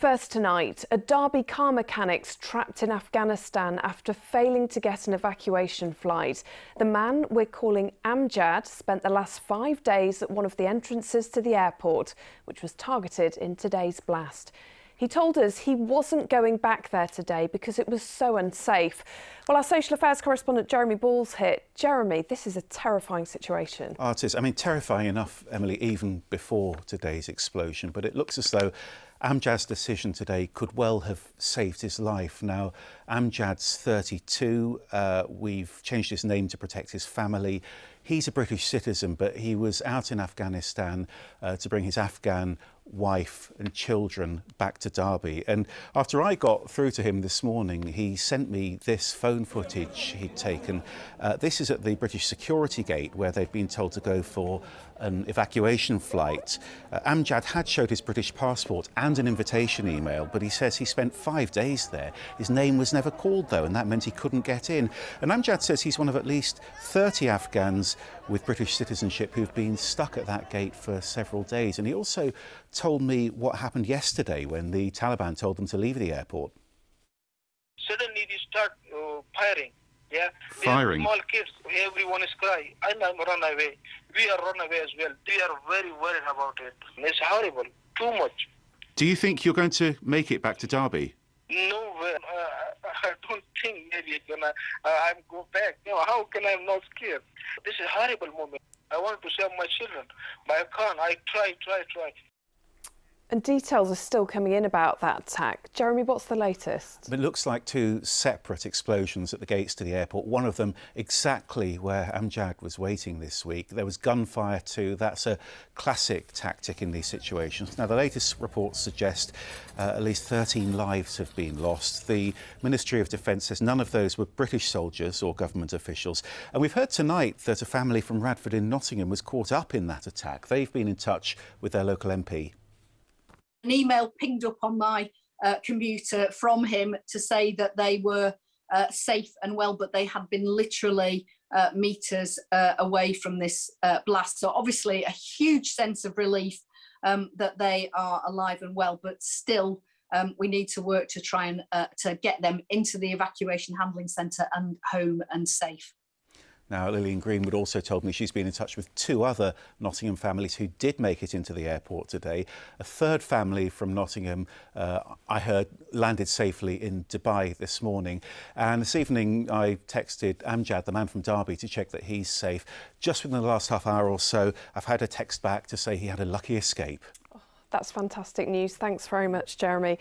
First tonight, a Derby car mechanic's trapped in Afghanistan after failing to get an evacuation flight. The man we're calling Amjad spent the last five days at one of the entrances to the airport, which was targeted in today's blast. He told us he wasn't going back there today because it was so unsafe. Well, our social affairs correspondent Jeremy Ball's hit. Jeremy, this is a terrifying situation. Oh, it is. I mean, terrifying enough, Emily, even before today's explosion. But it looks as though Amjad's decision today could well have saved his life. Now, Amjad's 32. Uh, we've changed his name to protect his family. He's a British citizen, but he was out in Afghanistan uh, to bring his Afghan wife and children back to Derby. And after I got through to him this morning, he sent me this phone footage he'd taken. Uh, this is at the British security gate where they've been told to go for an evacuation flight. Uh, Amjad had showed his British passport and an invitation email, but he says he spent five days there. His name was never called, though, and that meant he couldn't get in. And Amjad says he's one of at least 30 Afghans with British citizenship who've been stuck at that gate for several days. And he also told me what happened yesterday when the Taliban told them to leave the airport. Suddenly they start uh, firing. Yeah, firing. Small kids, everyone is crying. I am run away. We are run away as well. We are very worried about it. It's horrible. Too much. Do you think you're going to make it back to Derby? No, uh, I don't think maybe gonna. Uh, I'm go back. You know, how can I not scared? This is a horrible moment. I want to save my children, but I can't. I try, try, try. And details are still coming in about that attack. Jeremy, what's the latest? It looks like two separate explosions at the gates to the airport. One of them exactly where Amjad was waiting this week. There was gunfire too. That's a classic tactic in these situations. Now, the latest reports suggest uh, at least 13 lives have been lost. The Ministry of Defence says none of those were British soldiers or government officials. And we've heard tonight that a family from Radford in Nottingham was caught up in that attack. They've been in touch with their local MP an email pinged up on my uh, computer from him to say that they were uh, safe and well, but they had been literally uh, meters uh, away from this uh, blast. So obviously a huge sense of relief um, that they are alive and well, but still um, we need to work to try and uh, to get them into the evacuation handling centre and home and safe. Now, Lilian Greenwood also told me she's been in touch with two other Nottingham families who did make it into the airport today. A third family from Nottingham, uh, I heard, landed safely in Dubai this morning. And this evening, I texted Amjad, the man from Derby, to check that he's safe. Just within the last half hour or so, I've had a text back to say he had a lucky escape. Oh, that's fantastic news. Thanks very much, Jeremy.